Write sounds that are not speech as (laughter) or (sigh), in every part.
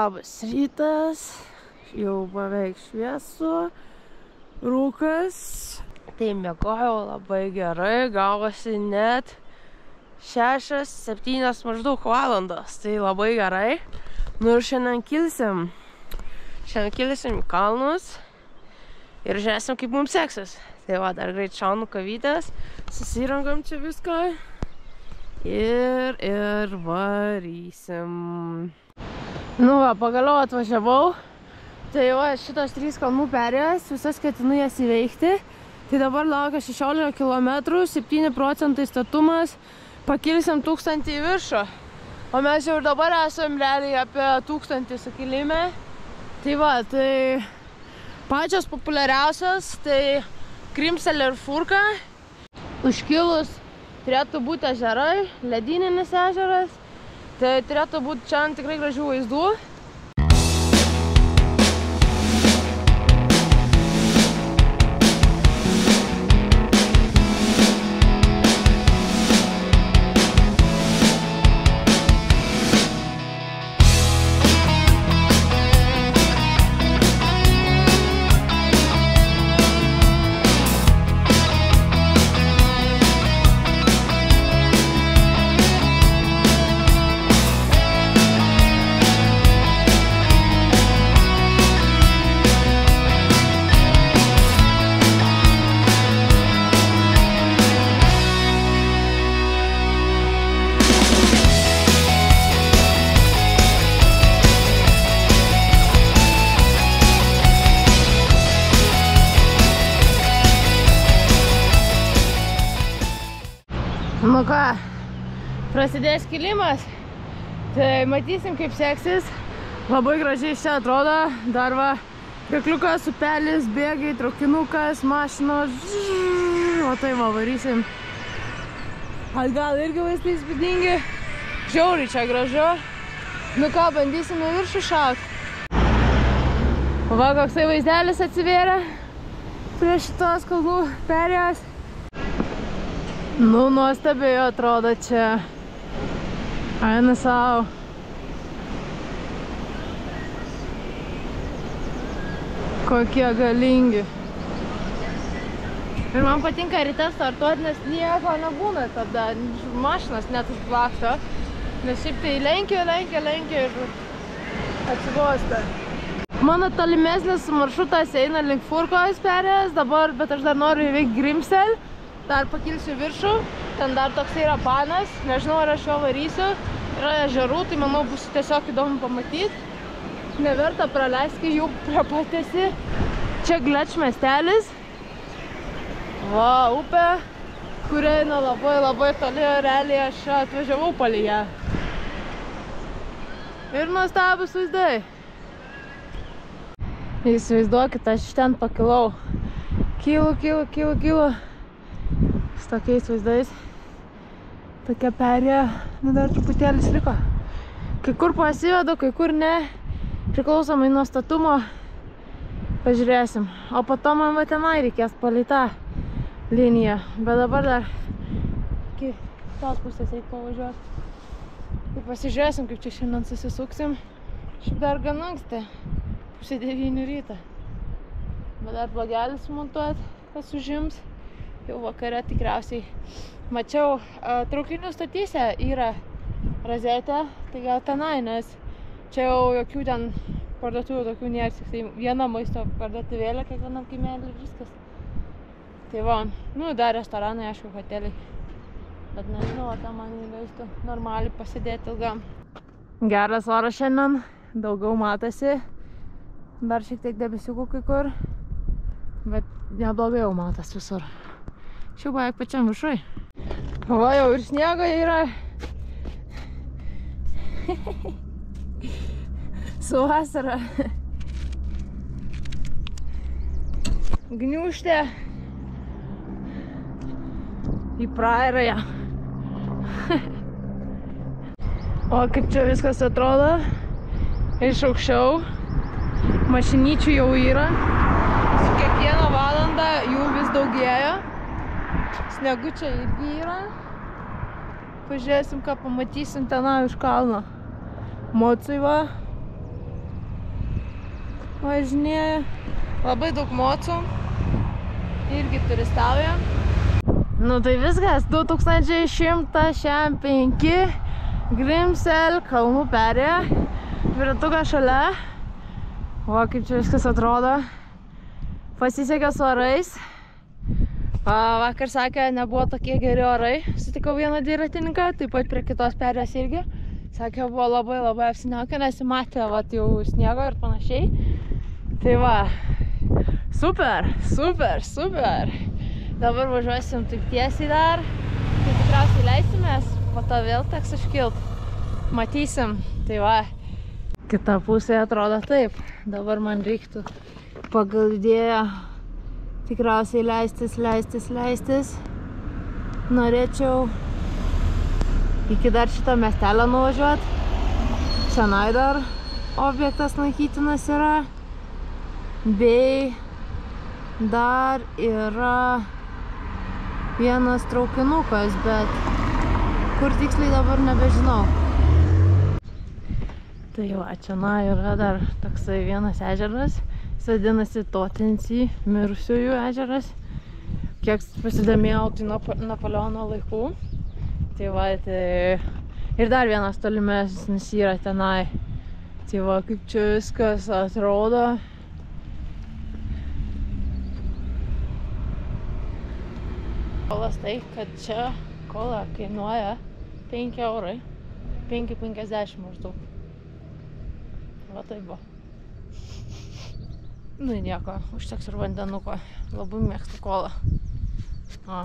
Labas rytas, jau beveik šviesu, rūkas. Tai mėgojau labai gerai, gavosi net 6-7 maždaug valandos, tai labai gerai. Nu ir šiandien kilsim, šiandien kilsim į kalnus ir žiūrėsim kaip mums seksis. Tai va, dar greit šaunu kavytės, susirangam čia viską ir, ir varysim. Nu va, pagaliau atvažiavau. Tai va, šitos trys kalnų perėjos, visas ketinu jas įveikti. Tai dabar laukia 16 km, 7 procentai statumas, pakilsim 1000 į viršų. O mes jau ir dabar esam realiai apie 1000 sukilime. Tai va, tai pačios populiariausios, tai Krimsel ir Furka. Užkilus turėtų būti ežerai, ledininis ežeras. Tai turėtų būti čia tikrai gražių vaizdų. Nu ką, prasidės kilimas, tai matysim kaip seksis. Labai gražiai čia atrodo, dar va, pekliukas, upelis, bėgiai, traukinukas, mašinos, o tai va varysim. Atgal irgi vaizdai įspūdingi, žiauriai čia gražu. Nu ką, bandysim į viršų šaut. Va, koksai vaizdelis atsivėrė prie šitos kalnų perėjos. Nu, nuostabiai atrodo čia. Eina savo. Kokie galingi. Ir man patinka ryte startuoti, nes nieko nebūna tada. Mašinas net užplakto. Nes šiaip tai lenkia, lenkia, lenkia ir atsibosta. Mano tolimesnis maršrutas eina link Furkos perės dabar, bet aš dar noriu įveikti Grimsel dar pakilsiu viršų, ten dar toks yra panas, nežinau ar aš jo varysiu, yra ežerų, tai manau bus tiesiog įdomu pamatyti. Neverta praleisti, kai jau prie patėsi. Čia Gleč miestelis. Va, upė, kuri eina labai labai toli, realiai aš atvažiavau palį ją. Ir nuostabus vaizdai. Įsivaizduokit, aš iš ten pakilau. Kylu, kylu, kylu, kylu su tokiais vaizdais. Tokia perėja, nu dar truputėlis liko. Kai kur pasivedu, kai kur ne. Priklausomai nuo statumo. Pažiūrėsim. O po to man va tenai reikės palei tą liniją. Bet dabar dar iki tos pusės reikia pavažiuoti. Tai pasižiūrėsim, kaip čia šiandien susisuksim. Šiaip dar gan anksti. Pusė devynių rytą. Bet dar blogelis montuot, kas užims jau vakare tikriausiai. Mačiau, traukinių stotyse yra rozetė, tai gal tenai, nes čia jau jokių ten parduotuvių tokių nėra, tik tai viena maisto parduotuvėlė kiekvienam kaimelį ir viskas. Tai va, nu, dar restoranai, aišku, hoteliai. Bet nežinau, ar ten man įleistų normaliai pasidėti ilgam. Geras oras šiandien, daugiau matosi. Dar šiek tiek debesiukų kai kur. Bet neblogai jau matas visur. Čia beveik pačiam viršui. Va jau ir sniego yra. Su vasara. Gniuštė. Į prairąją. O kaip čia viskas atrodo. Iš aukščiau. Mašinyčių jau yra. Su kiekvieną valandą jų vis daugėja. Snegu čia irgi yra. Pažiūrėsim, ką pamatysim tenai už kalno. Mocai va. važinėja. Labai daug mocų. Irgi turistauja. Nu tai viskas, 2105 Grimsel kalnų perėja. Dviratukas šalia. Va kaip čia viskas atrodo. Pasisekė su orais. Vakar sakė, nebuvo tokie geri orai. Sutikau vieną dviratininką, taip pat prie kitos perės irgi. Sakė, buvo labai labai apsiniaukę, nesimatė vat, jau sniego ir panašiai. Tai va, super, super, super. Dabar važiuosim taip tiesiai dar. Tai tikriausiai leisimės, po to vėl teks iškilt. Matysim. Tai va, kita pusė atrodo taip. Dabar man reiktų pagal idėją tikriausiai leistis, leistis, leistis. Norėčiau iki dar šito miestelio nuvažiuoti. Čionai dar objektas lankytinas yra. Bei dar yra vienas traukinukas, bet kur tiksliai dabar nebežinau. Tai va, čionai yra dar toksai vienas ežeras. Vadinasi Totensy, mirusiųjų ežeras. Kiek pasidomėjau, tai nuo Napoleono laikų. Tai va, tai ir dar vienas tolimesnis yra tenai. Tai va, kaip čia viskas atrodo. Kolas tai, kad čia kola kainuoja 5 eurai. 5,50 maždaug. Va tai buvo. Nu nieko, užteks ir vandenuko. Labai mėgstu kolą. O.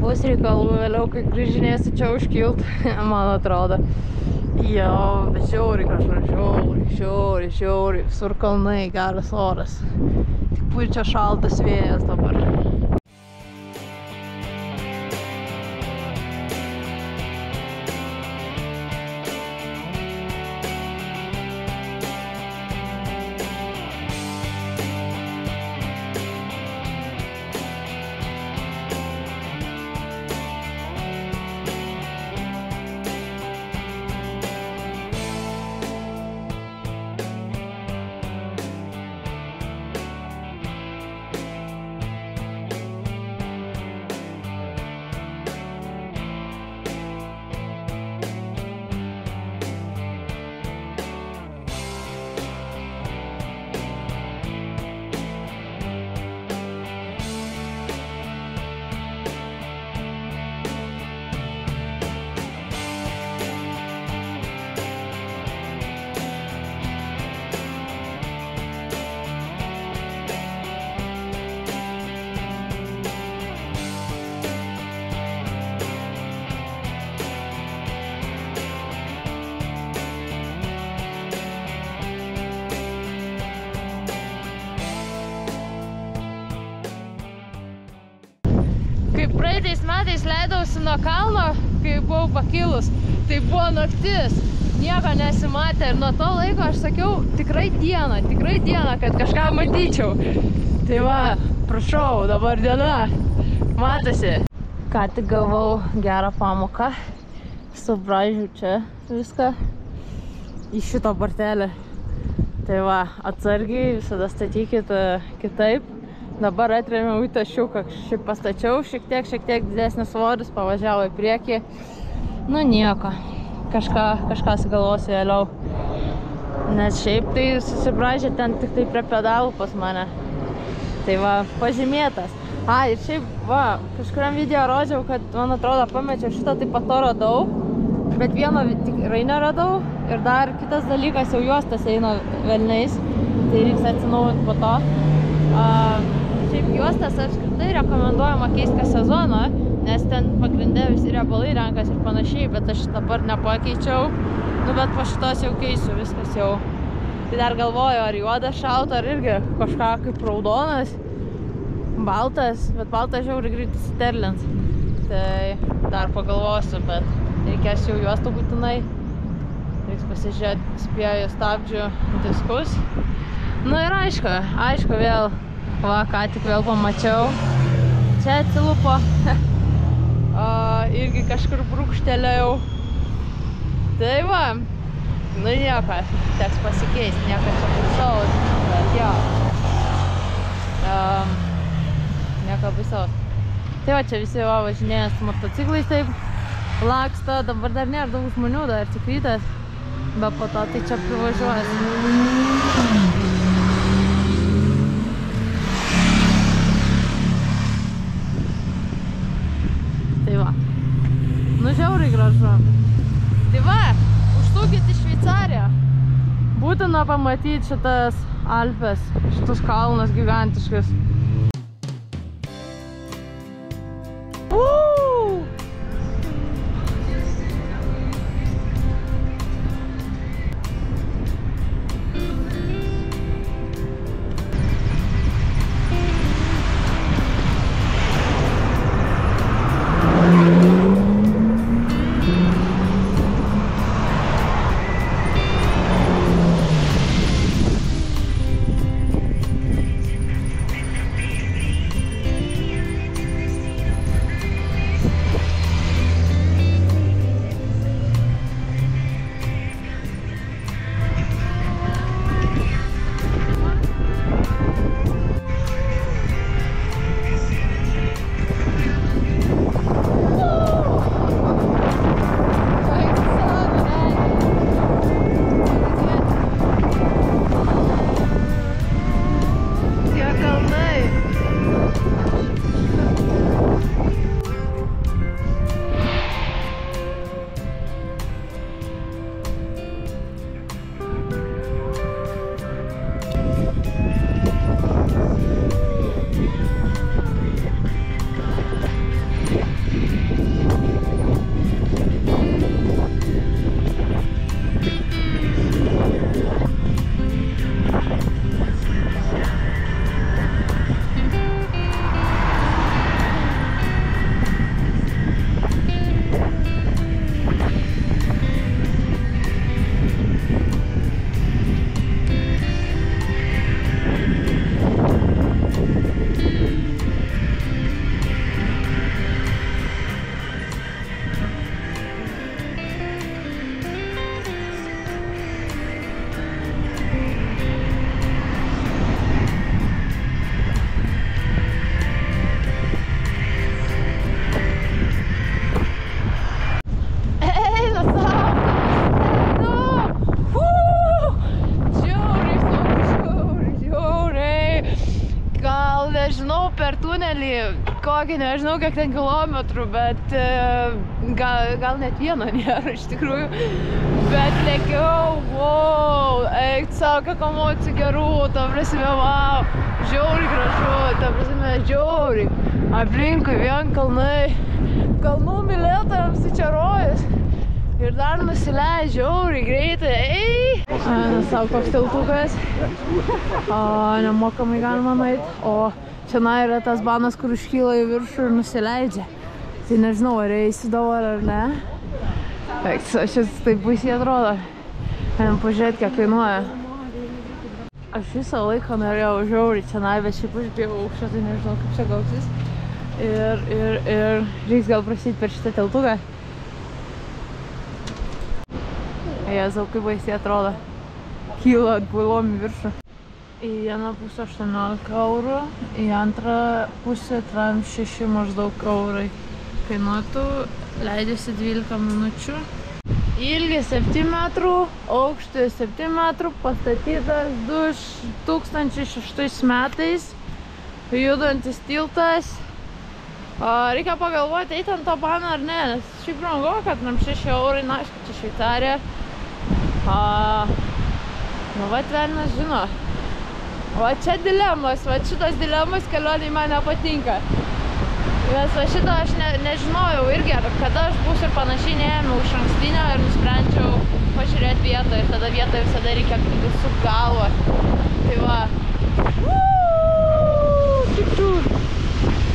Bus reikalų vėliau, kai grįžinėsiu čia užkilt, (laughs) man atrodo. Jo, bet žiauriai kažkur, žiauriai, žiauriai, žiauriai, visur kalnai, geras oras. Tik pučia šaltas vėjas dabar. Praeitais metais leidausi nuo kalno, kai buvau pakilus, tai buvo naktis, nieko nesimatė ir nuo to laiko aš sakiau tikrai dieną, tikrai dieną, kad kažką matyčiau. Tai va, prašau, dabar diena, matosi. Ką tik gavau gerą pamoką, subražiu čia viską į šitą bartelę. Tai va, atsargiai visada statykit e, kitaip. Dabar atremiau į tašiuką, šiaip pastačiau šiek tiek, šiek tiek didesnis svoris, pavažiavo į priekį. Nu nieko, kažką, kažką sugalvosiu vėliau. Nes šiaip tai susibražė ten tik tai prie pedalų pas mane. Tai va, pažymėtas. A, ir šiaip, va, kažkuriam video rodžiau, kad, man atrodo, pamečiau šitą, taip pat to radau. Bet vieno tikrai neradau. Ir dar kitas dalykas, jau juostas eina velniais. Tai reiks atsinaujinti po to. A, šiaip juostas apskritai rekomenduojama keisti kas sezoną, nes ten pagrindė visi riebalai renkas ir panašiai, bet aš dabar nepakeičiau. Nu, bet po šitos jau keisiu, viskas jau. Tai dar galvoju, ar juodas šalta, ar irgi kažką kaip raudonas, baltas, bet baltas žiauriai greitai sterlins. Tai dar pagalvosiu, bet reikės jau juostų būtinai. Reiks pasižiūrėti spėjų stabdžių diskus. Na ir aišku, aišku vėl Va, ką tik vėl pamačiau. Čia atsilupo. (laughs) irgi kažkur brūkštelėjau. Tai va, nu nieko, teks pasikeisti, nieko čia baisaus, bet jo. Um, nieko baisaus. Tai va, čia visi va važinėja su motociklais taip, laksto, dabar dar nėra daug žmonių, dar tik rytas, bet po to tai čia privažiuos. Nu, žiauriai gražu. Tai va, užsukit į Šveicariją. Būtina pamatyti šitas Alpes, šitus kalnus gigantiškus. Woo! Kokį nežinau kiek ten kilometrų, bet e, gal, gal net vieno (laughs) nėra iš tikrųjų. Bet lėkiau, wow, eik savo, kiek emocijų gerų, ta prasme, wow, žiauriai gražu, ta prasme, žiauriai. Aplinkui vien kalnai, kalnų mylėtojams tai čia rojus. Ir dar nusileidžia žiauriai greitai. Ei! Savo koks tiltukas. Nemokamai galima nueiti. O čia yra tas banas, kur užkyla į viršų ir nusileidžia. Tai nežinau, ar eisi dabar ar ne. Šis taip baisiai atrodo. Einam pažiūrėti, kiek kainuoja. Aš visą laiką norėjau žiauriai čia, bet šiaip užbėjau aukštą, tai nežinau, kaip čia gausis. Ir, ir, ir reiks gal prašyti per šitą tiltuką. Jėzau, kaip baisiai atrodo. Kyla atbuilom į viršų. Į vieną pusę 18 eurų, į antrą pusę 36 maždaug eurai. Kainuotų, leidžiasi 12 minučių. Ilgis 7 metrų, aukštis 7 metrų, pastatytas 2006 metais. Judantis tiltas. Reikia pagalvoti, eiti ant to bano ar ne, nes šiaip brangu, kad nam 6 eurai, na, aišku, čia Šveicarija. A, nu, va, velnas žino. Va, čia dilemos, va, šitos dilemos kelioniai man nepatinka. Nes va šito aš ne, nežinojau irgi, ar kada aš būsiu ir panašiai neėmiau iš ankstinio ir nusprendžiau pažiūrėti vietą ir tada vietą visada reikia visų galvą. Tai va. Čiuk-čiuk.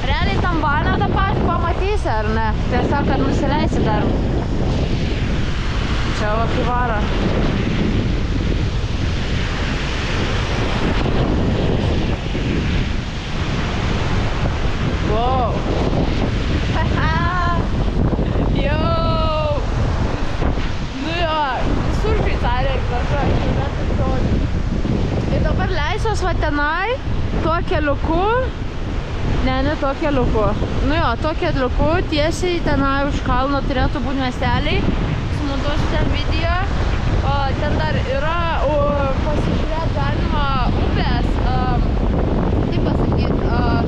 Realiai tam bane tą patį pamatysi, ar ne? Tiesiog, kad nusileisi dar. Čia va kaip varo. Wow. Jau. Nu jo. Šveicarija gražu, aš jau net taip žodžiu. Ir dabar leisiuos va tenai, tuo keliuku, ne, ne tuo keliuku, nu jo, tuo keliuku tiesiai tenai už kalno turėtų būti miesteliai, sumontuosiu ten video, o ten dar yra, o, pasižiūrėti galima upės, um, kaip pasakyti, uh,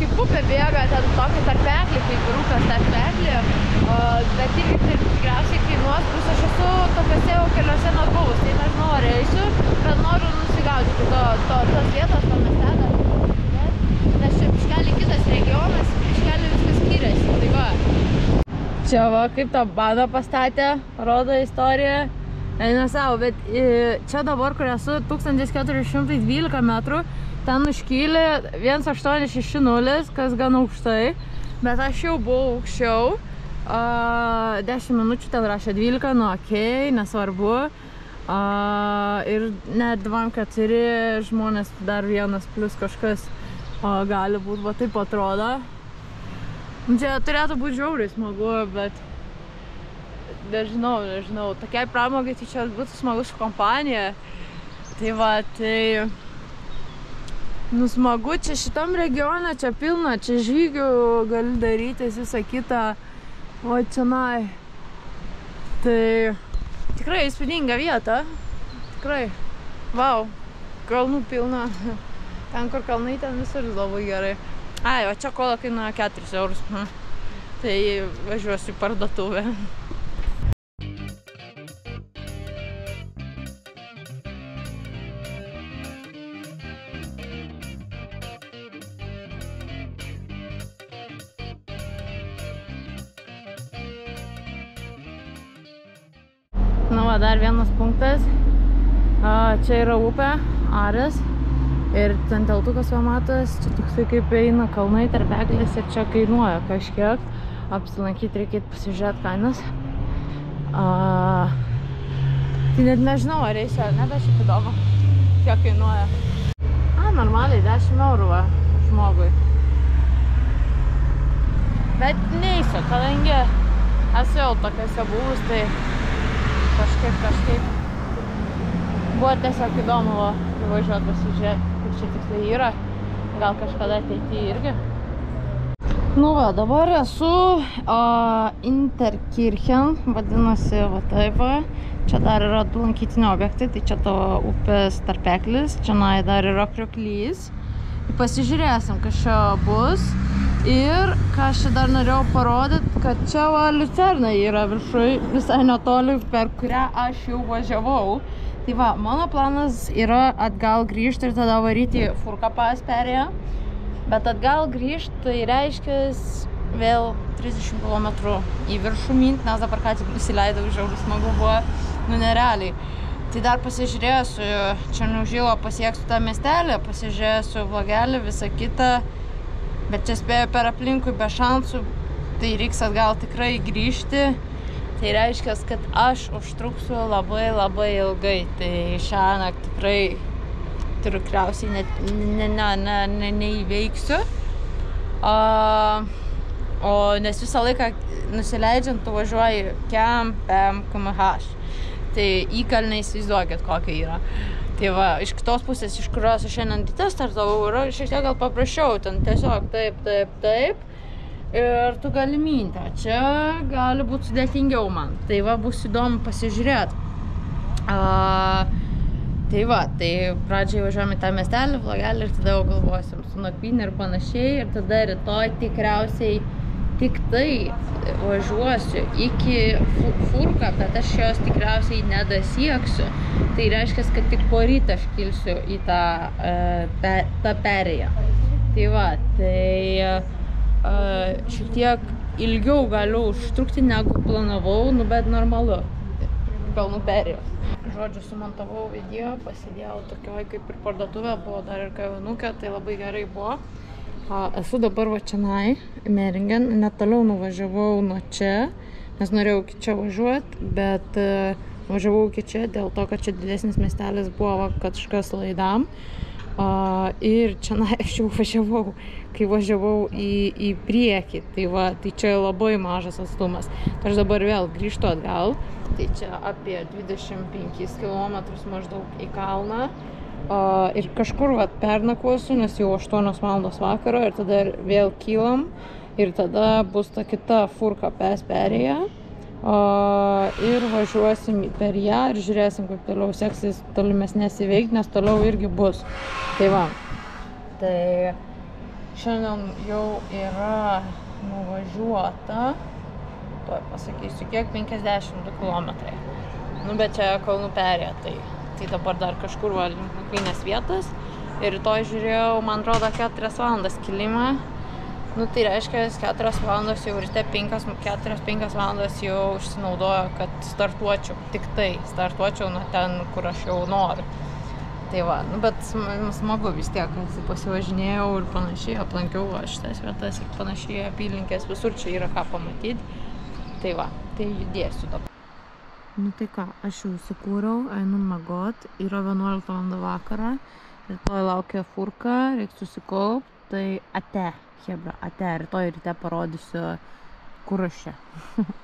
kaip upė bėga, ten tokį tarpeklį, kaip ir upės tarpeklį, uh, bet irgi tai tikriausiai kainuos, plus aš esu tokiuose jau keliuose net buvus, tai nežinau ar eisiu, bet noriu nusigaudyti to, to, tos vietos, to miestelio, nes čia biškelį kitas regionas, biškelį viskas skiriasi, tai va. Čia va, kaip tą badą pastatė, rodo istoriją. Savo, bet e, čia dabar, kur esu 1412 metrų, ten užkylė 1860, kas gan aukštai, bet aš jau buvau aukščiau. Uh, 10 minučių ten rašė 12, nu okay, nesvarbu. Ir net 2-4 žmonės, dar vienas plus kažkas gali būti, va taip atrodo. Čia turėtų būti žiauriai smagu, bet nežinau, nežinau, tokiai pramogai tai čia būtų smagu su kompanija. Tai va, tai... Nu smagu, čia šitam regione, čia pilna, čia žygių gali darytis visą kitą. O čianai. Tai tikrai įspūdinga vieta. Tikrai. Vau. Kalnų pilna. (laughs) Ten, kur kalnai, ten visur labai gerai. Ai, o čia kola kainuoja 4 eurus. Hm. Tai važiuosiu į parduotuvę. Nu, va, dar vienas punktas. Čia yra upė, Ares. Ir ten teltukas va matas, čia toksai kaip eina kalnai tarp eglės ir čia kainuoja kažkiek. Apsilankyti reikėtų pasižiūrėti kainas. A, tai net nežinau, ar eisiu ar ne, bet šiaip įdomu, kiek kainuoja. A, normaliai, 10 eurų va, žmogui. Bet neįsiu, kadangi esu jau tokiuose buvus, tai kažkaip, kažkaip buvo tiesiog įdomu va, važiuoti pasižiūrėti, kaip čia tiksliai yra. Gal kažkada ateityje irgi. Nu va, dabar esu uh, Interkirchen, vadinasi va taip va. Čia dar yra du lankytiniai objektai, tai čia tavo upės tarpeklis, čia dar yra krioklys. Pasižiūrėsim, kas čia bus. Ir ką aš dar norėjau parodyti, kad čia va Liucerna yra viršui, visai netoli, per kurią aš jau važiavau. Tai va, mano planas yra atgal grįžti ir tada varyti Furkapas perėją. Bet atgal grįžti tai reiškia vėl 30 km į viršų mint, nes dabar ką tik nusileidau, žiauriai smagu buvo, nu nerealiai. Tai dar pasižiūrėsiu, čia neužylo pasieksiu tą miestelį, pasižiūrėsiu vlogelį, visą kitą. Bet čia spėjau per aplinkui be šansų, tai reiks atgal tikrai grįžti. Tai reiškia, kad aš užtruksiu labai labai ilgai. Tai šią naktį tikrai tikriausiai net ne, ne, ne, ne, neįveiksiu. A, o nes visą laiką nusileidžiant, tu važiuoji KM, PM, KMH. Tai įkalniai įsivaizduokit, kokia yra. Tai va, iš kitos pusės, iš kurios aš šiandien ryte startavau, yra šiek tiek gal paprasčiau, ten tiesiog taip, taip, taip. Ir tu gali minti, čia gali būti sudėtingiau man. Tai va, bus įdomu pasižiūrėti. Tai va, tai pradžiai važiuojame į tą miestelį, vlogelį ir tada jau galvosim su nakvynė ir panašiai. Ir tada rytoj tikriausiai tik tai važiuosiu iki furką, bet aš jos tikriausiai nedasieksiu. Tai reiškia, kad tik po rytą aš kilsiu į tą, pe, tą perėją. Tai va, tai šiek tiek ilgiau galiu užtrukti negu planavau, nu bet normalu. Kalnų perėjos. Žodžiu, sumontavau video, pasidėjau tokioj kaip ir parduotuvė, buvo dar ir kavinukė, tai labai gerai buvo. Esu dabar va čianai, Meringen, net toliau nuvažiavau nuo čia, nes norėjau iki čia važiuoti, bet uh, važiavau iki čia dėl to, kad čia didesnis miestelis buvo va, kažkas laidam. Uh, ir čia na, (laughs) aš jau važiavau, kai važiavau į, į priekį, tai, va, tai čia labai mažas atstumas. Tai aš dabar vėl grįžtu atgal, Tai čia apie 25 km maždaug į kalną. O, ir kažkur vat, pernakvosiu, nes jau 8 val. vakaro ir tada vėl kylam. Ir tada bus ta kita furka pes perėja. Ir važiuosim per ją ir žiūrėsim, kaip toliau seksis tolimesnės įveikti, nes toliau irgi bus. Tai va. Tai šiandien jau yra nuvažiuota, tuoj pasakysiu, kiek 52 km. Nu, bet čia Kalnų perė, tai, tai dabar dar kažkur va, link nakvynės vietos. Ir rytoj žiūrėjau, man atrodo, 4 valandas kilimą. Nu, tai reiškia, 4 valandos jau ryte 4-5 valandas jau užsinaudojo, kad startuočiau. Tik tai startuočiau nuo ten, kur aš jau noriu. Tai va, nu, bet smagu vis tiek, pasivažinėjau ir panašiai, aplankiau aš tas vietas ir panašiai apylinkės, visur čia yra ką pamatyti. Tai va, tai judėsiu dabar. Nu tai ką, aš jau įsikūriau, einu magot, yra 11 val. vakarą, rytoj laukia furka, reikia susikaupti, tai ate, hebra, ate, rytoj ryte parodysiu, kur aš čia. (laughs)